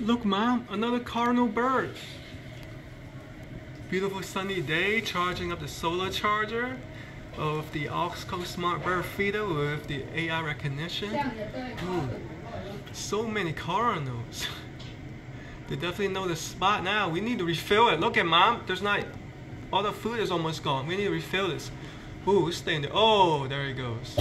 Look, Mom, another cardinal bird. Beautiful sunny day, charging up the solar charger of the AUXCO Smart Bird Feeder with the AI recognition. Ooh, so many cardinals. they definitely know the spot now. We need to refill it. Look at Mom, there's not, all the food is almost gone. We need to refill this. Ooh, it's staying there. Oh, there he goes.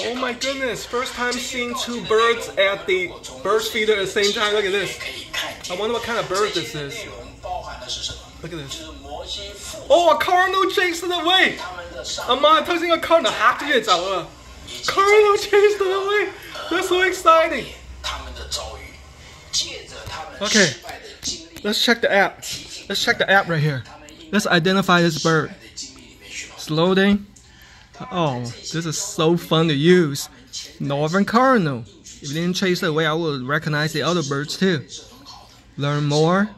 Oh my goodness, first time seeing two birds at the bird feeder at the same time. Look at this. I wonder what kind of bird this is. Look at this. Oh, a cardinal chased it away! 阿妈头先个 cardinal 吓咗佢走啊！Cardinal chased it away! That's so exciting! Okay, let's check the app. Let's check the app right here. Let's identify this bird. It's loading. Oh, this is so fun to use. Northern Cardinal. If you didn't chase it away, I would recognize the other birds too. Learn more.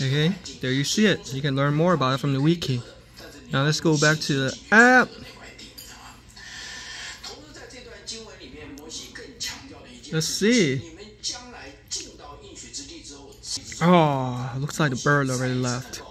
Okay, there you see it. You can learn more about it from the wiki. Now let's go back to the app. Let's see. Oh, looks like the bird already left.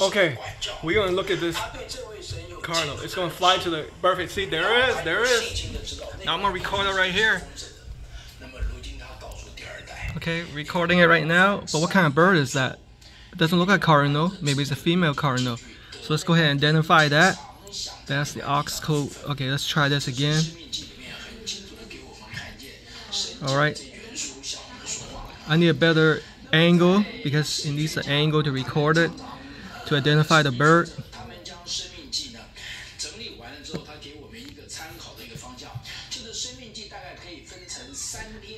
Okay, we're gonna look at this cardinal. It's gonna fly to the perfect. See, there it is, there it is. Now I'm gonna record it right here. Okay, recording it right now. But what kind of bird is that? It doesn't look like cardinal. Maybe it's a female cardinal. So let's go ahead and identify that. That's the AUXCO. Okay, let's try this again. All right. I need a better angle because it needs an angle to record it to identify the bird.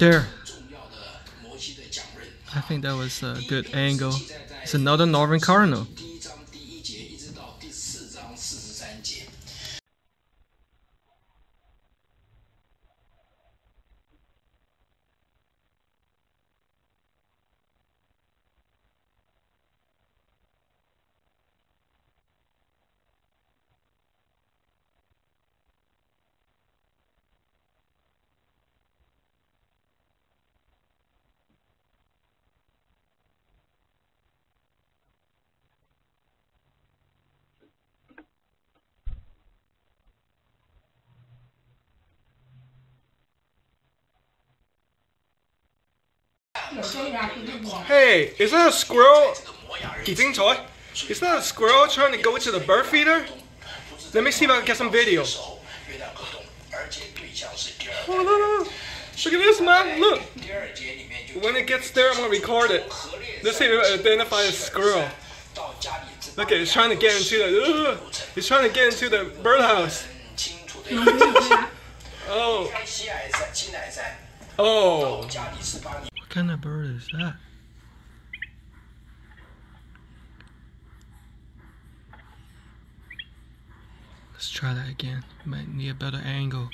There. I think that was a good angle. It's another northern cardinal. Hey, is that a squirrel? Is that a squirrel trying to go to the bird feeder? Let me see if I can get some video. Oh, look, look, look at this, man. Look. When it gets there, I'm going to record it. Let's see if it identifies a squirrel. Look it's trying to get into the. Uh, it's trying to get into the birdhouse. oh. Oh! What kind of bird is that? Let's try that again. Might need a better angle.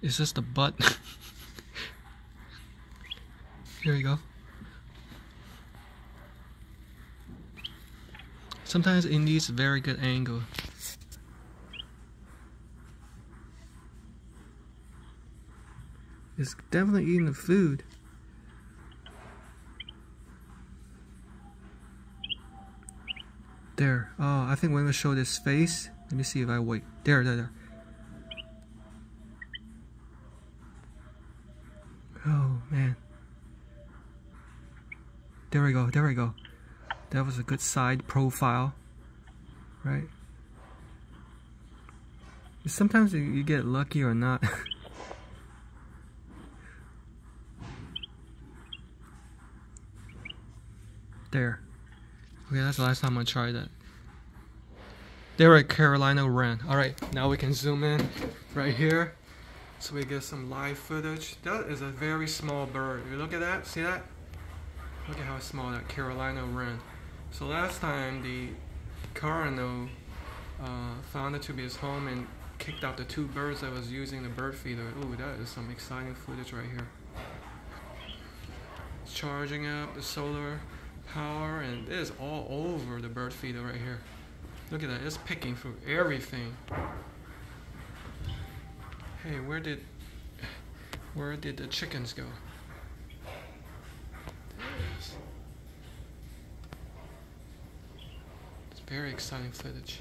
Is this the butt? Here we go. Sometimes it needs a very good angle. It's definitely eating the food. There. Oh, I think we're gonna show this face. Let me see if I wait. There, there, there. Oh, man. There we go, there we go. That was a good side profile, right? Sometimes you get lucky or not. there. Okay, that's the last time I tried that. There a Carolina wren. Alright, now we can zoom in right here so we get some live footage. That is a very small bird. You look at that, see that? Look at how small that Carolina wren. So last time the cardinal uh, found it to be his home and kicked out the two birds that was using the bird feeder. Ooh, that is some exciting footage right here. It's charging up the solar is all over the bird feeder right here. Look at that, it's picking through everything. Hey, where did where did the chickens go? It's very exciting footage.